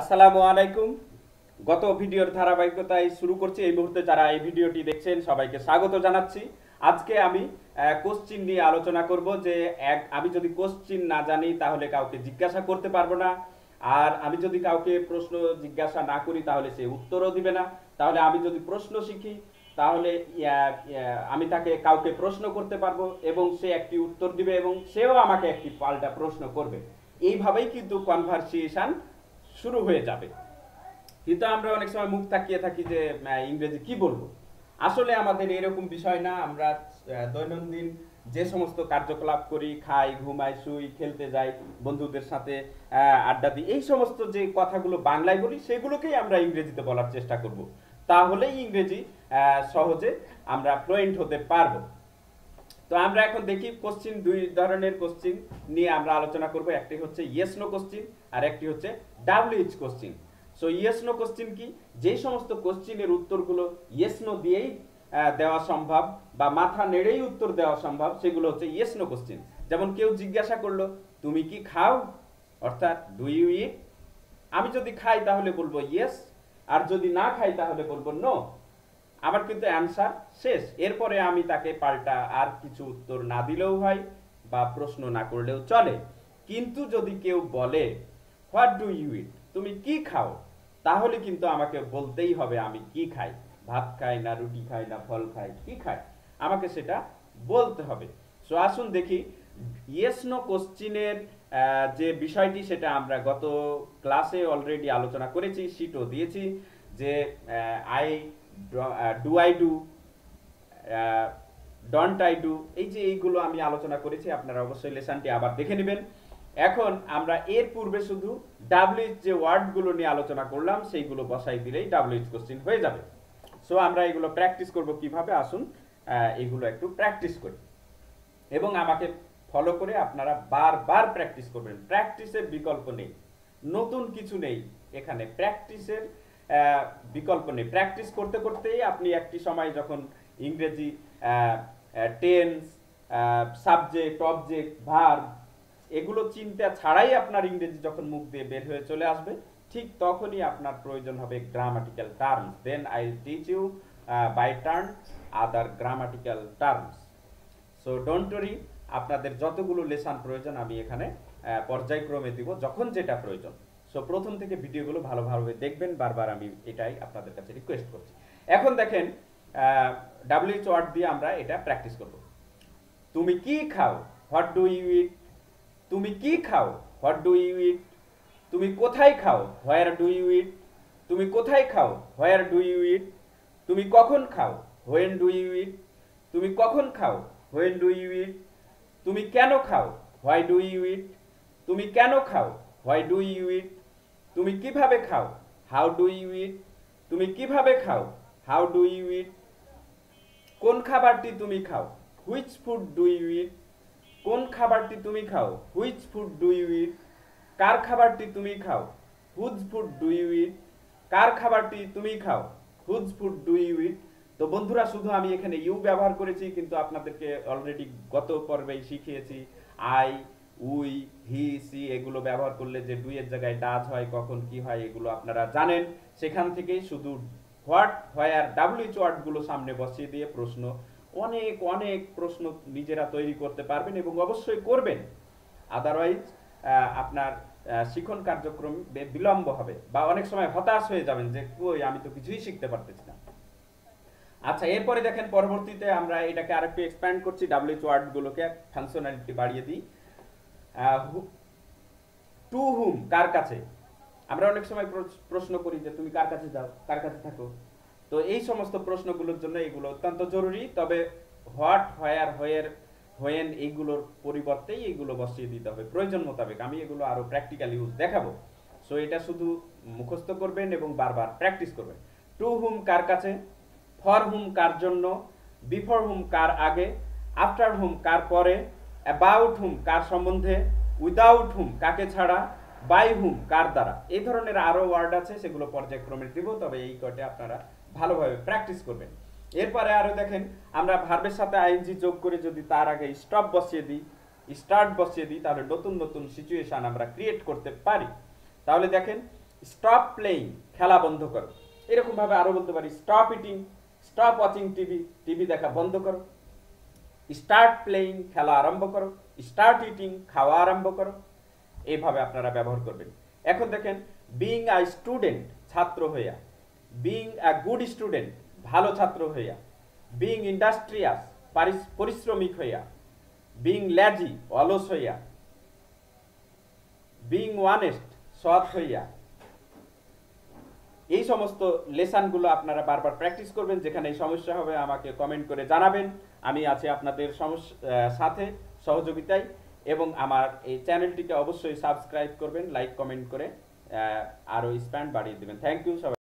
আসসালামু আলাইকুম। গত ভিডিওর ধারাবাহিকতায় শুরু করছি। এই মুহূর্তে যারা এই ভিডিওটি দেখছেন, সবাইকে স্বাগত জানাচ্ছি। আজকে আমি কোশ্চিন নিয়ে আলোচনা করব যে, এক, আমি যদি কোশ্চিন না জানি, তাহলে কাউকে জিজ্ঞাসা করতে পারব না। আর আমি যদি কাউকে প্রশ্ন জিজ্ঞাসা না করি, তাহলে সে উত্তরও দিবে না। তাহলে আমি যদি প্রশ্ন শিখি, তাহলে আমি তাকে কাউকে প্রশ্ন করতে পারব এবং সে একটি উত্তর দিবে এবং সেও আমাকে একটি পাল্টা প্রশ্ন করবে। এইভাবেই কিন্তু কনভারসিয়েশন শুরু হয়ে যাবে। কিন্তু আমরা অনেক সময় মুখ তাকিয়ে থাকি যে ইংরেজি কি বলব? আসলে আমাদের এরকম বিষয় না। আমরা দৈনন্দিন যে সমস্ত কার্যকলাপ করি, খাই, ঘুমাই, শুই, খেলতে যাই, বন্ধুদের সাথে আড্ডা দিই, এই সমস্ত যে কথাগুলো বাংলায় বলি, সেগুলোকেই আমরা ইংরেজিতে বলার চেষ্টা করব। তাহলেই ইংরেজি সহজে আমরা ফ্লুয়েন্ট হতে পারব। তো আমরা এখন দেখি কোশ্চিন দুই ধরনের কোশ্চিন নিয়ে আমরা আলোচনা করব। একটি হচ্ছে ইয়েস নো কোশ্চিন আর একটি হচ্ছে WH question so yes no question কি? যে সমস্ত কোশ্চিনের উত্তরগুলো ইয়েস নো দিয়েই দেওয়া সম্ভব বা মাথা নেড়েই উত্তর দেওয়া সম্ভব, সেগুলো হচ্ছে ইয়েস নো কোশ্চিন যেমন কেউ জিজ্ঞাসা করল, তুমি কি খাও? অর্থাৎ ডু ইউ ইট আমি যদি খাই তাহলে বলব ইয়েস আর যদি না খাই তাহলে বলব নো আমার কিন্তু অ্যান্সার শেষ। এরপরে আমি তাকে পাল্টা আর কিছু উত্তর না দিলেও হয় বা প্রশ্ন না করলেও চলে। কিন্তু যদি কেউ বলে হোয়াট ডু ইউ ইট তুমি কি খাও? তাহলে কিন্তু আমাকে বলতেই হবে, আমি কি খাই? ভাত খাই না রুটি খাই না ফল খাই? কি খাই? আমাকে সেটা বলতে হবে। সো আসুন দেখি। ইয়েস নো কোশ্চিনের যে বিষয়টি সেটা আমরা গত ক্লাসে অলরেডি আলোচনা করেছি সিটও দিয়েছি যে I do I do don't I do এই যে এইগুলো আমি আলোচনা করেছি, আপনারা অবশ্যই লেসনটি আবার দেখে নেবেন। এখন আমরা এর পূর্বে শুধু ডাব্লিউএইচ যে ওয়ার্ডগুলো নিয়ে আলোচনা করলাম, সেইগুলো বসাই দিলেই ডাব্লিউএইচ কোশ্চিন হয়ে যাবে। সো আমরা এগুলো প্র্যাকটিস করব কীভাবে? আসুন এগুলো একটু প্র্যাকটিস করি। এবং আমাকে ফলো করে আপনারা বারবার প্র্যাকটিস করবেন। প্র্যাকটিসের বিকল্প নেই। নতুন কিছু নেই। এখানে প্র্যাকটিসের বিকল্প নেই। প্র্যাকটিস করতে করতেই আপনি একটি সময় যখন ইংরেজি টেন্স সাবজেক্ট অবজেক্ট ভার এগুলো চিন্তা ছাড়াই আপনার ইংরেজি যখন মুখ দিয়ে বের হয়ে চলে আসবে, ঠিক তখনই আপনার প্রয়োজন হবে grammatical terms then I teach you by turn other grammatical terms so don't worry আপনাদের যতগুলো লেসন প্রয়োজন আমি এখানে পর্যায়ক্রমে দিব, যখন যেটা প্রয়োজন। সো প্রথম থেকে ভিডিওগুলো ভালোভাবে দেখবেন, বারবার আমি এটাই আপনাদের কাছে রিকোয়েস্ট করছি। এখন দেখেন ডাব্লিউএইচ ওয়ার্ড দিয়ে আমরা এটা প্র্যাকটিস করব। তুমি কি খাও? হোয়াট ডু ইউ ইট তুমি কি খাও? হোয়াট ডু ইউ ইট তুমি কোথায় খাও? হোয়ার ডু ইউ ইট তুমি কোথায় খাও? হোয়ার ডু ইউ ইট তুমি কখন খাও? হোয়েন ডু ইউ ইট তুমি কখন খাও? হোয়েন ডু ইউ ইট তুমি কেন খাও? হোয়াই ডু ইউ ইট তুমি কেন খাও? হোয়াই ডু ইউ ইট তুমি কীভাবে খাও? হাউ ডু ইউ ইট তুমি কীভাবে খাও? হাউ ডু ইউ ইট কোন খাবারটি তুমি খাও? Which food do you eat কোন খাবারটি তুমি খাও? Which food do you eat কার খাবারটি তুমি খাও? Whose food do you eat কার খাবারটি তুমি খাও? Whose food do you eat তো বন্ধুরা, শুধু আমি এখানে ইউ ব্যবহার করেছি, কিন্তু আপনাদেরকে অলরেডি গত পর্বেই শিখিয়েছি। আই উই, হি, সি এগুলো ব্যবহার করলে যে ডুয়ের জায়গায় ডাজ হয়, কখন কি হয়, এগুলো আপনারা জানেন। সেখান থেকেই শুধু হোয়াট হোয়ার ডাব্লিউচ ওয়ার্ডগুলো সামনে বসিয়ে দিয়ে প্রশ্ন, অনেক অনেক প্রশ্ন নিজেরা তৈরি করতে পারবেন এবং অবশ্যই করবেন। আদারওয়াইজ আপনার শিখন কার্যক্রম বিলম্ব হবে বা অনেক সময় হতাশ হয়ে যাবেন যে, কই, আমি তো কিছুই শিখতে পারতেছি না। আচ্ছা এরপরে দেখেন পরবর্তীতে আমরা এটাকে আরেকটু এক্সপ্যান্ড করছি ডাব্লিউচ ওয়ার্ডগুলোকে ফাংশনালিটি বাড়িয়ে দিই। টু হুম, কার কাছে? আমরা অনেক সময় প্রশ্ন করি যে তুমি কার কাছে যাও, কার কাছে থাকো? তো এই সমস্ত প্রশ্নগুলোর জন্য এগুলো অত্যন্ত জরুরি, তবে হোয়াট, হোয়ার, হোয়ের, হোয়েন এইগুলোর পরিবর্তেই এইগুলো বসিয়ে দিতে হবে। প্রয়োজন মোতাবেক আমি এগুলো আরও প্র্যাকটিক্যাল ইউজ দেখাবো। সো এটা শুধু মুখস্থ করবেন এবং বারবার প্র্যাকটিস করবেন। টু হুম কার কাছে? ফর হুম কার জন্য? বিফোর হুম কার আগে? আফটার হুম কার পরে? অ্যাবাউট হুম কার সম্বন্ধে উইদাউট হুম কাকে ছাড়া বাই হুম কার দ্বারা। এই ধরনের আরও ওয়ার্ড আছে, সেগুলো পর্যায়ক্রমে দিব, তবে এই কয়টা আপনারা ভালোভাবে প্র্যাকটিস করবেন। এরপরে আরও দেখেন, আমরা ভার্বের সাথে আইএনজি যোগ করে যদি তার আগে স্টপ বসিয়ে দিই স্টার্ট বসিয়ে দিই, তাহলে নতুন নতুন সিচুয়েশান আমরা ক্রিয়েট করতে পারি। তাহলে দেখেন স্টপ প্লেইং খেলা বন্ধ করো। এরকমভাবে আরও বলতে পারি stop eating stop watching TV TV দেখা বন্ধ করো। স্টার্ট প্লেইং খেলা আরম্ভ করো স্টার্ট ইটিং খাওয়া আরম্ভ করো। এইভাবে আপনারা ব্যবহার করবেন। এখন দেখেন বিং আ স্টুডেন্ট ছাত্র হইয়া। বিং আ গুড স্টুডেন্ট ভালো ছাত্র হইয়া। বিং ইন্ডাস্ট্রিয়াস পরিশ্রমিক হইয়া। বিং ল্যাজি অলস হইয়া। বিং ওয়ানেস্ট সৎ হইয়া। এই সমস্ত লেসানগুলো আপনারা বারবার প্র্যাকটিস করবেন, যেখানে এই সমস্যা হবে, আমাকে কমেন্ট করে জানাবেন। আমি আছি আপনাদের সাথে, সহযোগিতায়, এবং আমার এই চ্যানেলটিকে অবশ্যই সাবস্ক্রাইব করবেন, লাইক, কমেন্ট করে আরও আরও স্প্যান্ড বাড়িয়ে দেবেন। থ্যাংক ইউ সবাই।